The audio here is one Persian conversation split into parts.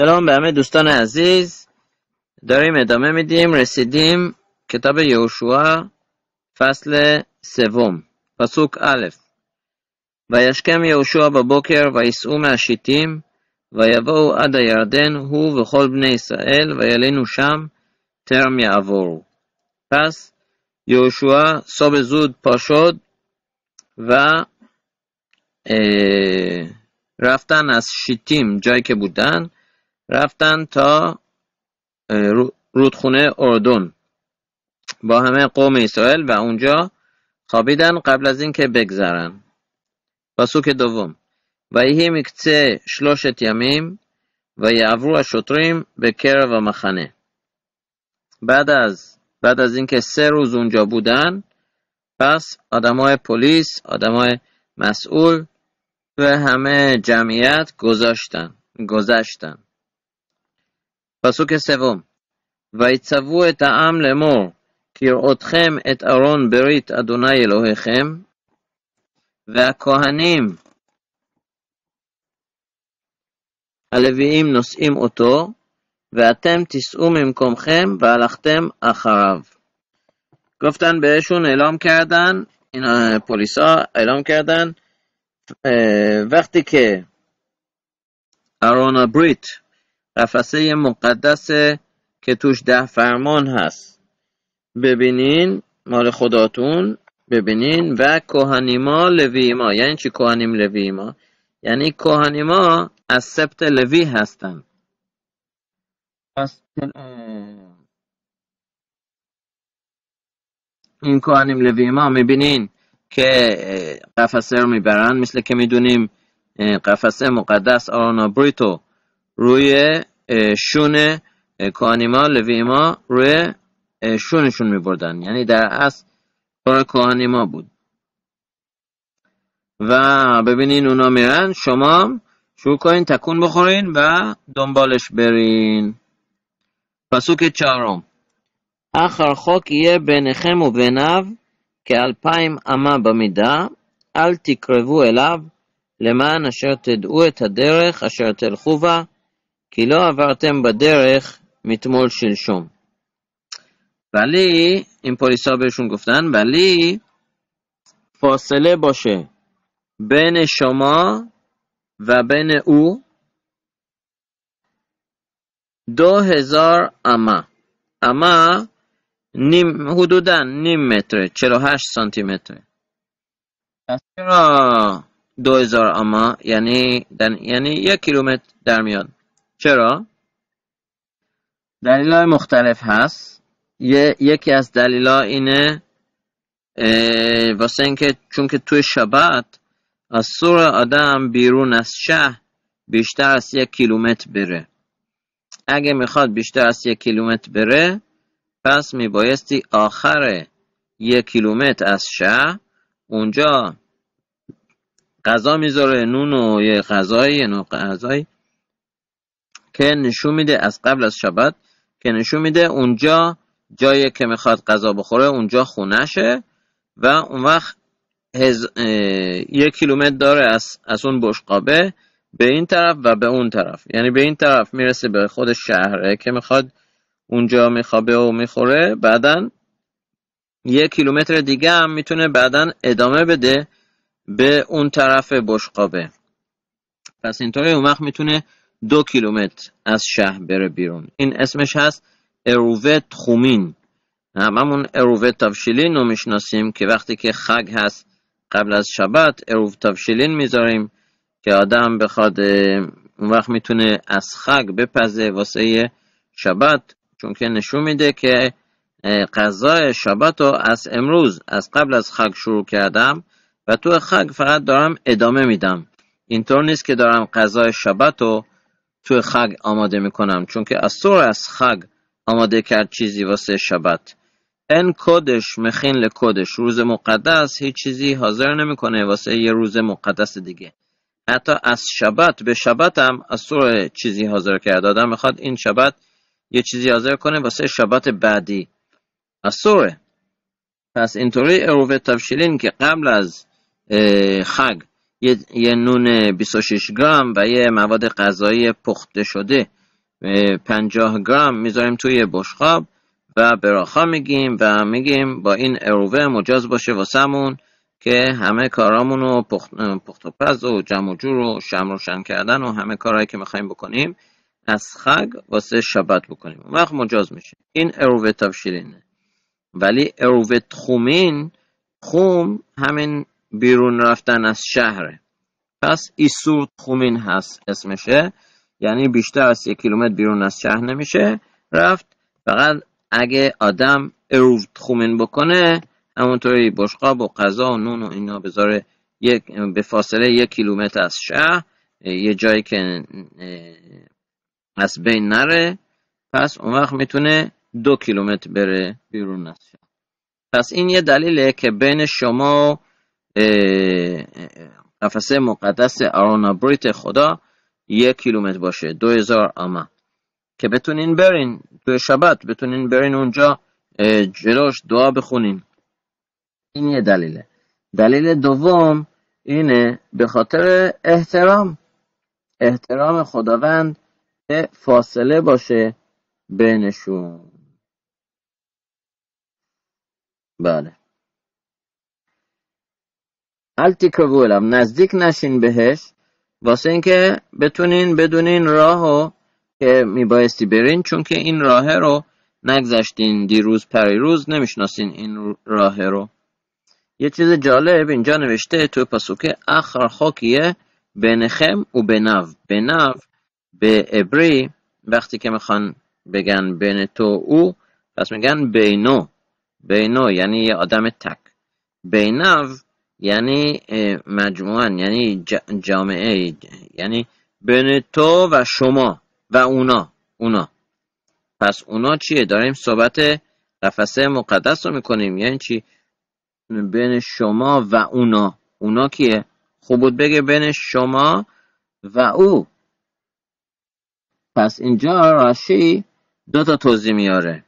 سلام به همه دوستان عزیز داریم ادامه میدیم رسیدیم کتاب یوشوا فصل سوم پسوک الف و یشکم یهوشع בבוקר ויסעו מהשיטים ויבואו עד הירדן הוא וכל בני ישראל וילינו שם טרם יעבורו. پس یهوشع صبح زود پا شد و رفتن از شیتیم جایی که بودن رفتن تا رودخونه اردن. با همه قوم اسرائیل و اونجا خوابیدن قبل از اینکه بگذرن. پسوک دوم. و یهی و یعبرو الشطریم به کرب و مخنه. بعد از بعد از اینکه سه روز اونجا بودن پس آدمای پلیس آدمای مسئول و همه جمعیت گذاشتن گذشتن. פסוק סבום ויצוו את העם לאמור כראותכם את ארון ברית אדוני אלוהיכם והכהנים הלוויים נושאים אותו ואתם תיסעו ממקומכם והלכתם אחריו. گفتن بهشون اعلام کردن این پلیسا اعلام کردن وقتی که ارون بریت قفسه مقدس که توش ده فرمان هست. ببینین مال خداتون ببینین و کوهانیما لویما. یعنی چی کوهانیم لویما؟ یعنی کوهانیما از سبت لوی هستن. این کوهانیم لویما می‌بینین که قفسه رو می‌برن مثل که می‌دونیم قفسه مقدس آرانا بریتو. روی شون کانیما لویما روی شونشون میبردن یعنی در اصل کار کانیما بود و ببینین اونا میرن شما شروع کنین تکون بخورین و دنبالش برین پسوک چهارم אחר חוק יהיה ביניכם וביניו כאלפיים אמה במידה, אל תקרבו אליו, למען אשר תדעו את הדרך אשר תלכו בה, כי לא עברתם בדרך מתמול שלשום. ولی این پلیسا بهشون گفتن ولی فاصله باشه بین شما و بین او دو هزار اما اما نیم حدودا نیم متره چرا هشت سانتی متره پس چرا دو هزار اما یعنی یعنی یک کیلومتر در میاد چرا؟ دلیل های مختلف هست. یکی از دلیل اینه واسه اینکه چون که توی شبت از سور آدم بیرون از شهر بیشتر از یک کیلومتر بره. اگه می‌خواد بیشتر از یک کیلومتر بره پس میبایستی آخر یک کیلومتر از شهر اونجا غذا می‌ذاره نون و یه غذایی یه نوع غذایی. که نشون میده از قبل از شبت که نشون میده اونجا جایی که می‌خواد غذا بخوره اونجا خونشه و اون وقت هز... یک کیلومتر داره از, از اون بشقابه به این طرف و به اون طرف. یعنی به این طرف می‌رسه به خود شهره که می‌خواد اونجا میخوابه و می‌خوره. بعدا یک کیلومتر دیگه هم می‌تونه بعدا ادامه بده به اون طرف بشقابه. پس اینطوری اون وقت می‌تونه دو کیلومتر از شهر بره بیرون. این اسمش هست ارووه تخومین هممون ارووه تفشیلین رو می‌شناسیم که وقتی که خگ هست قبل از شبت ارووه تفشیلین می‌ذاریم که آدم بخواد اون وقت می‌تونه از خگ بپزه واسه شبت چون که نشون میده که غذای شبت رو از امروز از قبل از خگ شروع کردم و تو خگ فقط دارم ادامه میدم. اینطور نیست که دارم غذای شبت رو توی خگ آماده می‌کنم چون که اصور از خگ آماده کرد چیزی واسه شبت. ان کدش مخین لکدش روز مقدس هیچ چیزی حاضر نمی‌کنه واسه یه روز مقدس دیگه. حتی از شبت به شبت هم اصور چیزی حاضر کرد. آدم می‌خواد این شبت یه چیزی حاضر کنه واسه شبت بعدی. اصوره پس اینطوری اروه تفشیلین که قبل از خگ یه, یه نون 26 گرم و یه مواد غذایی پخته شده. پنجاه گرم می‌ذاریم توی بشخاب و براخا میگیم و میگیم با این اروه مجاز باشه واسمون که همه کارامون رو پخت, پخت و پز و جمع و جور و شم روشن کردن و همه کارهایی که می‌خوایم بکنیم از خگ واسه شبت بکنیم. وقت مجاز میشه. این اروه تفشیرینه ولی اروه تخومین خوم همین بیرون رفتن از شهره. پس ایسور تخومین هست اسمشه. یعنی بیشتر از یک کیلومتر بیرون از شهر نمیشه. رفت. فقط اگه آدم اروف تخومین بکنه همونطوری بشقاب و غذا و نون و اینا بذاره یک به فاصله یک کیلومتر از شهر. یه جایی که از بین نره. پس اون وقت می‌تونه دو کیلومتر بره بیرون از شهر. پس این یه دلیله که بین شما قفسه مقدس آرونابریت خدا یک کیلومتر باشه دو هزار آما که بتونین برین تو شبت بتونین برین اونجا جلوش دعا بخونین. این یه دلیله. دلیل دوم اینه به خاطر احترام. احترام خداوند که فاصله باشه بینشون. بله. التی الام نزدیک نشین بهش. واسه اینکه بتونین بدونین راهو که میبایستی برین چون که این راه رو نگذشتین دیروز پریروز نمی‌شناسین این راه رو. یه چیز جالب اینجا نوشته تو پاسوکه اخر خاکیه بینخم و بنو بنو به ابری وقتی که می‌خوان بگن بین تو او پس میگن بینو. بینو یعنی یه آدم تک. بینو یعنی مجموعا یعنی جامعه یعنی بین تو و شما و اونا اونا. پس اونا چیه؟ داریم صحبت قفسه مقدس رو می‌کنیم. یعنی چی؟ بین شما و اونا. اونا کیه؟ خوب بود بگه بین شما و او. پس اینجا راشی دو تا توضیح میاره.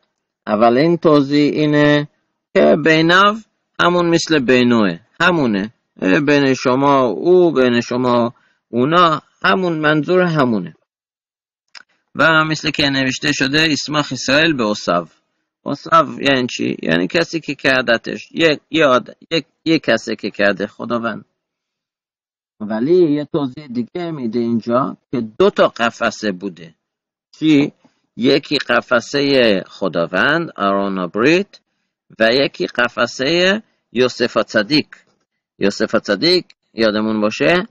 اولین توضیح اینه که بینو همون مثل بینوه همونه. بین شما او بین شما اونا همون منظور همونه. و مثل که نوشته شده اسماخ اسرائیل به اصف اصف یعنی چی؟ یعنی کسی که کردتش. یک یاد یک یک کسی که کرده خداوند. ولی یه توضیح دیگه میده اینجا که دو تا قفسه بوده. چی؟ یکی قفسه خداوند آرونابریت و یکی قفسه یوسف صدیق. یوسف صدیق یادمون باشه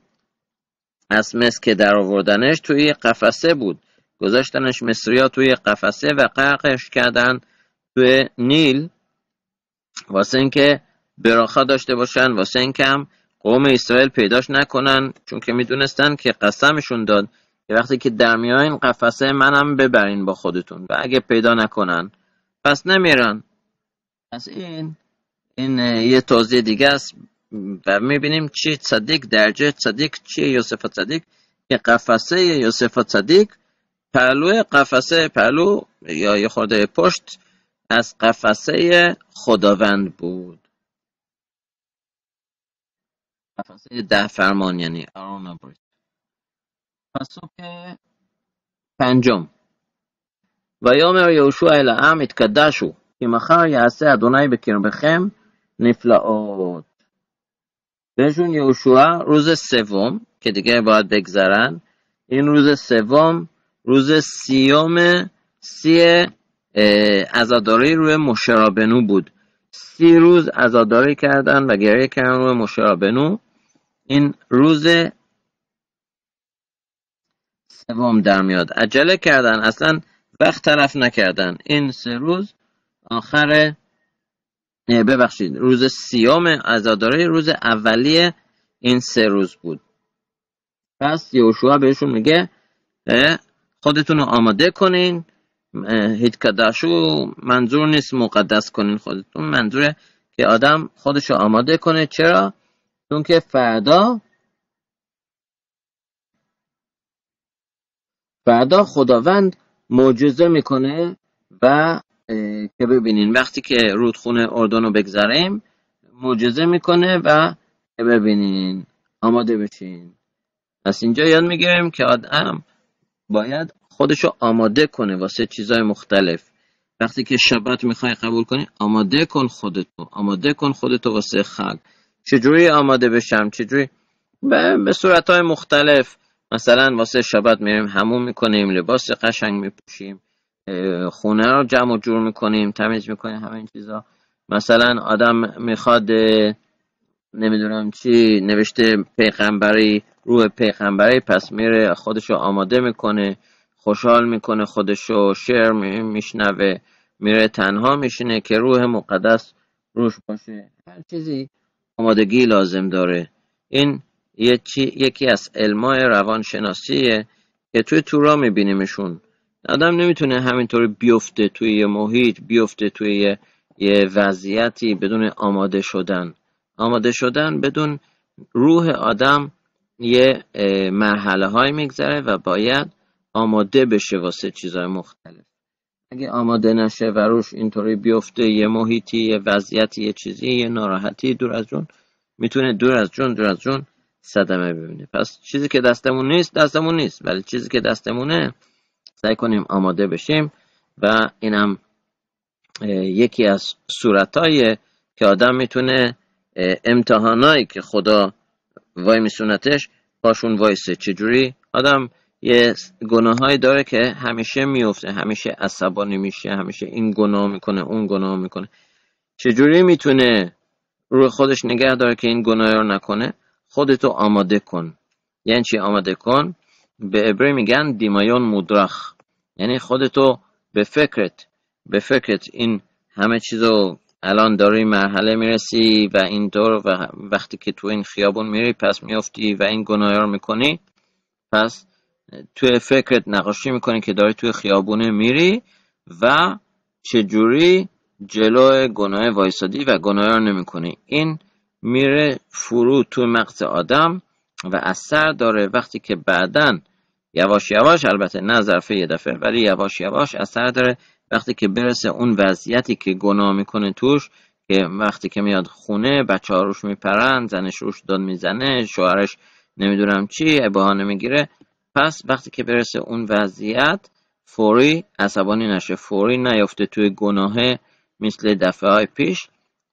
از مصر که در آوردنش توی قفسه بود. گذاشتنش مصریا توی قفسه و قرقش کردن توی نیل. واسه اینکه براخا داشته باشن واسه اینکه هم قوم اسرائیل پیداش نکنن چون که می‌دونستن که قسمشون داد. که وقتی که در میاین قفسه منم ببرین با خودتون. و اگه پیدا نکنن پس نمیرن. پس این این یه توضیح دیگه است و میبینیم چی صدیق درجه صدیق چیه یوسف صدیق که قفسه یوسف صدیق پهلو قفسه پهلو یا یه خورده پشت از قفسه خداوند بود قفسه ده فرمان یعنی آرون که پنجم و یامر یوشوع الی ام اتکدشو که מחר יעשה אדוני בקרבכם نفلات بهشون یوشوع روز سوم که دیگه باید بگذرن. این روز سوم روز سیوم سی ازاداری روی مشرابنو بود. سی روز ازاداری کردن و گریه کردن روی مشرابنو این روز سوم در میاد. عجله کردن اصلا وقت طرف نکردن. این سه روز آخر ببخشید روز سیام عزاداره روز اولیه این سه روز بود پس یوشوا بهشون میگه خودتون رو آماده کنین هیت کداشو منظور نیست مقدس کنین خودتون منظوره که آدم خودش رو آماده کنه چرا؟ چون که فردا فردا خداوند معجزه می‌کنه و که ببینین وقتی که رودخونه اردن رو بگذاریم معجزه می‌کنه و که ببینین آماده بشین. پس اینجا یاد می‌گیریم که آدم باید خودشو آماده کنه واسه چیزای مختلف. وقتی که شبات می‌خوای قبول کنی آماده کن خودتو آماده کن خودتو واسه خلق. چجوری آماده بشم چجوری به, به صورت های مختلف. مثلا واسه شبات میریم همون می‌کنیم لباس قشنگ میپوشیم. خونه رو جمع و جور می‌کنیم تمیز می‌کنیم همه این چیزا. مثلا آدم می‌خواد نمی‌دونم چی نوشته پیغمبری روح پیغمبری پس میره خودشو آماده می‌کنه خوشحال می‌کنه خودشو شعر میشنوه میره تنها میشینه که روح مقدس روش باشه. هر چیزی آمادگی لازم داره. این یکی از علمای روانشناسیه که توی تورا میبینیمشون. آدم نمی‌تونه همینطوری بیفته توی یه محیط بیفته توی یه, وضعیتی بدون آماده شدن. آماده شدن بدون روح آدم یه مرحله های میگذره و باید آماده بشه واسه چیزهای مختلف. اگه آماده نشه و روش اینطوری بیفته یه محیطی یه وضعیتی یه چیزی یه ناراحتی دور از جون می‌تونه دور از جون دور از جون صدمه ببینه. پس چیزی که دستمون نیست دستمون نیست. ولی چیزی که دستمونه سعی کنیم آماده بشیم و اینم یکی از صورتهایی که آدم می‌تونه امتحانایی که خدا وای میسونتش باشون وایسه. چجوری؟ آدم یه گناهایی داره که همیشه میفته همیشه عصبانی میشه همیشه این گناه می‌کنه اون گناه می‌کنه. چجوری می‌تونه روی خودش نگه داره که این گناه رو نکنه؟ خودتو آماده کن. یعنی چی آماده کن؟ به عبری میگن دیمایون مدرخ. یعنی خودتو به فکرت به فکرت این همه چیزو الان داری مرحله می‌رسی و این دور و وقتی که تو این خیابون میری پس میافتی و این گناه رو می‌کنی پس توی فکرت نقاشی می‌کنی که داری توی خیابونه میری و چجوری جلو گناه وایسادی و گناه رو نمی‌کنی. این میره فرو توی مغز آدم و اثر داره. وقتی که بعدا یواش یواش البته نه ظرفه یه دفعه ولی یواش یواش اثر داره. وقتی که برسه اون وضعیتی که گناه می‌کنه توش که وقتی که میاد خونه بچه ها روش میپرن زنش روش داد می‌زنه شوهرش نمی‌دونم چی بهانه می‌گیره. پس وقتی که برسه اون وضعیت فوری عصبانی نشه فوری نیفته توی گناه مثل دفعه های پیش.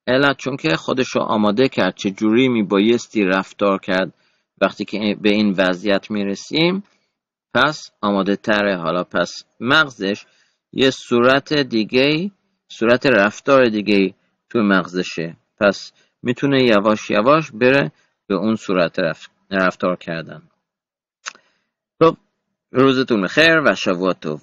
علت چون که خودش رو آماده کرد چه جوری میبایستی رفتار کرد وقتی که به این وضعیت می‌رسیم پس آماده تره. حالا پس مغزش یه صورت دیگه صورت رفتار دیگه تو مغزشه. پس می‌تونه یواش یواش بره به اون صورت رفتار کردن. خب روزتون خیر و شبوات